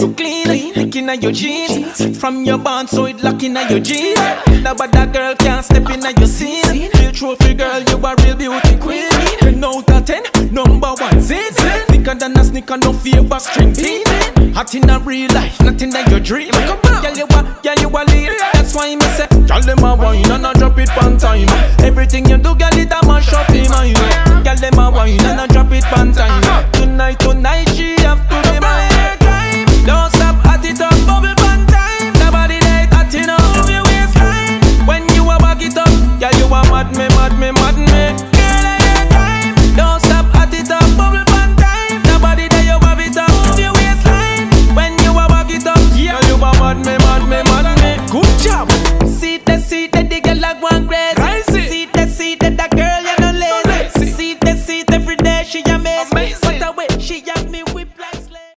hot to clean, licking at your jeans. From your band, so it locking at your jeans. That but that girl can't step in at your scene. Real trophy girl, you a real beauty queen. Ten out of ten, number one zin. Thicker than a sneaker, no favor string beat. Hot in a real life, nothing that your dream. Girl you a, girl you a lead. That's why me say, girl them a wine and a drop it one time. Everything you do, girl it a mash up in mine. Girl them a wine and a drop it one time. Tonight, tonight she have to be mad me, mad me. Girl I your time. Don't stop at it up, bubble one time. Nobody there you have it up. Move your waistline when you a back it up. Girl you a mad me, mad me, mad me. Good job.